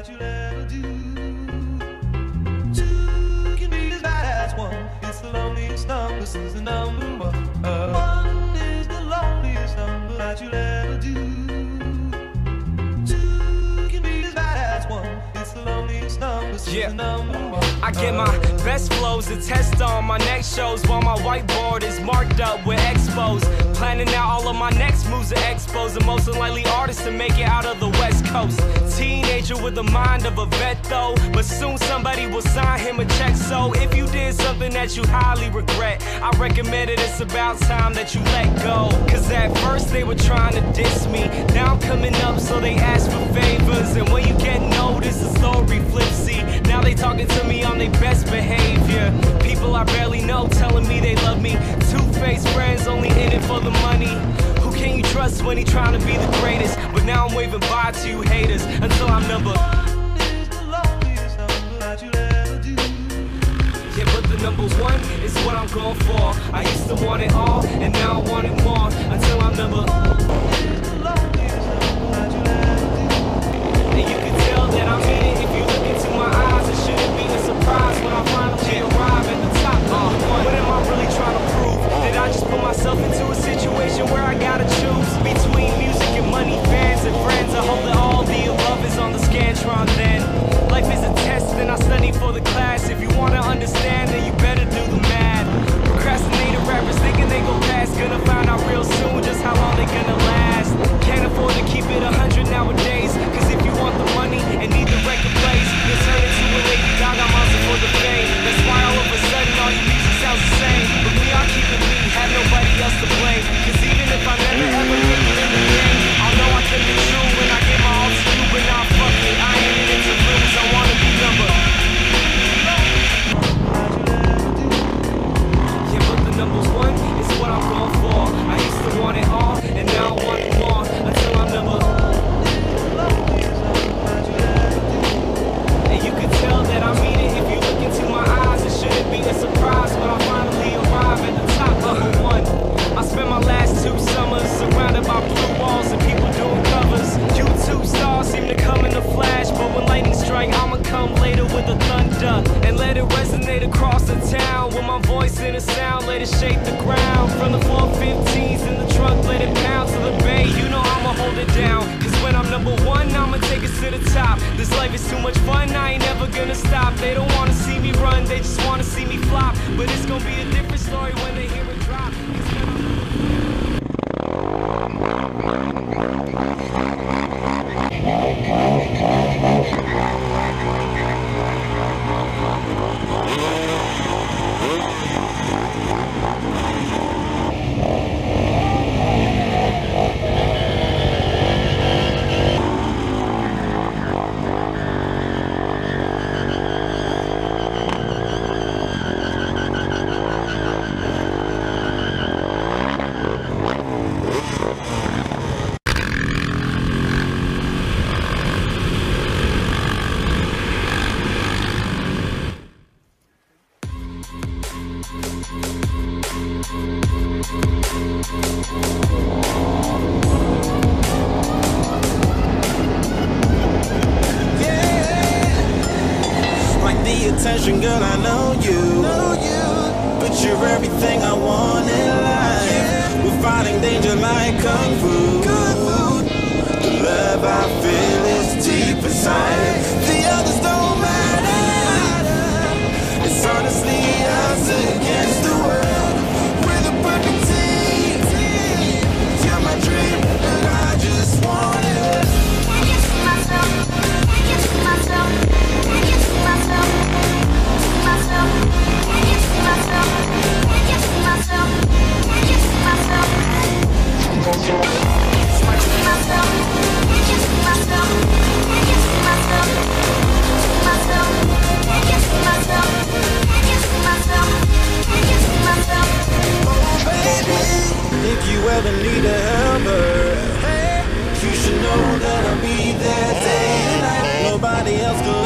that you'll ever do. Two can be as bad as one. It's the loneliest number since the number one. Uh, one is the loneliest number that you'll ever do. Two can be as bad as one. It's the loneliest number since Yeah. the number one. I get my best flows to test on my next shows while my whiteboard is marked up with expos. Planning out all of my next moves to expos. The most unlikely artist to make it out of the West With the mind of a vet though. But soon somebody will sign him a check. So if you did something that you highly regret, I recommend it. It's about time that you let go. Cause at first they were trying to diss me. Now I'm coming up, so they ask for favors. And when you get noticed, the story flips. See, now they talking to me on their best behavior. Trust when he trying to be the greatest? But now I'm waving bye to you haters until I'm number. One. Yeah, but the number one is what I'm going for. I used to want it all, and now I want it more on with the thunder and let it resonate across the town. With my voice in a sound, let it shake the ground. From the 415s in the trunk, let it pound to the bay. You know I'ma hold it down. Cause when I'm number one, I'ma take it to the top. This life is too much fun, I ain't never gonna stop. They don't wanna see me run, they just wanna see me flop. But it's gonna be a different story when they attention, girl, I know you. But you're everything I want in life. We're fighting danger like kung fu. The love I feel is deep inside. The others don't matter. It's honestly miles go.